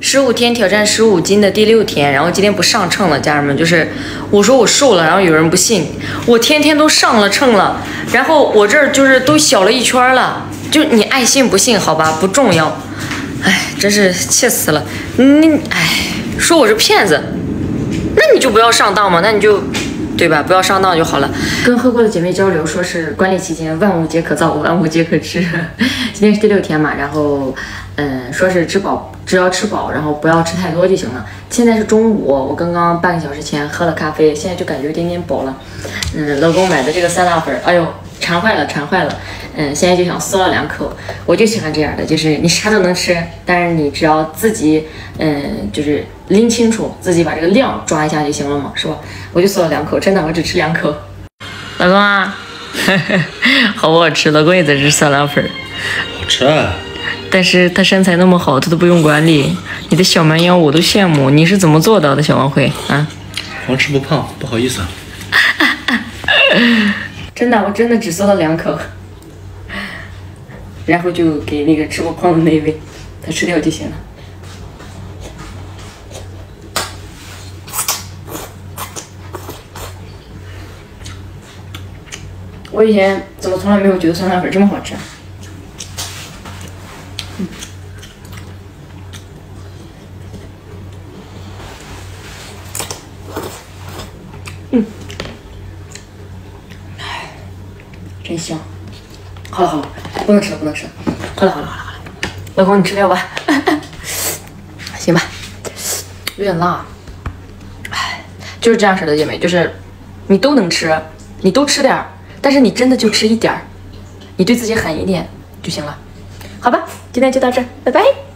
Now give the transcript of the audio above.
十五天挑战十五斤的第六天，然后今天不上秤了，家人们，就是我说我瘦了，然后有人不信，我天天都上了秤了，然后我这儿就是都小了一圈了，就你爱信不信好吧，不重要，哎，真是气死了，你哎，说我是骗子，那你就不要上当嘛，那你就。对吧？不要上当就好了。跟喝过的姐妹交流，说是管理期间万物皆可造，万物皆可吃。今天是第六天嘛，然后，嗯，说是吃饱，只要吃饱，然后不要吃太多就行了。现在是中午，我刚刚半个小时前喝了咖啡，现在就感觉有点点饱了。嗯，老公买的这个酸辣粉，哎呦，馋坏了，馋坏了。嗯，现在就想嗦了两口，我就喜欢这样的，就是你啥都能吃，但是你只要自己，嗯，就是拎清楚，自己把这个量抓一下就行了嘛，是吧？我就嗦了两口，真的，我只吃两口。老公啊，好不好吃？老公也在吃酸辣粉，好吃。啊。但是他身材那么好，他都不用管理。你的小蛮腰我都羡慕，你是怎么做到的，小王辉啊？光吃不胖，不好意思。真的，我真的只嗦了两口。然后就给那个吃过胖的那位，他吃掉就行了。我以前怎么从来没有觉得酸辣粉这么好吃？嗯，嗯，真香。好了好了。不能吃了，不能吃了。好了好了好了好了，老公你吃掉吧。行吧，有点辣。哎，就是这样式的姐妹，就是你都能吃，你都吃点，但是你真的就吃一点，你对自己狠一点就行了。好吧，今天就到这，拜拜。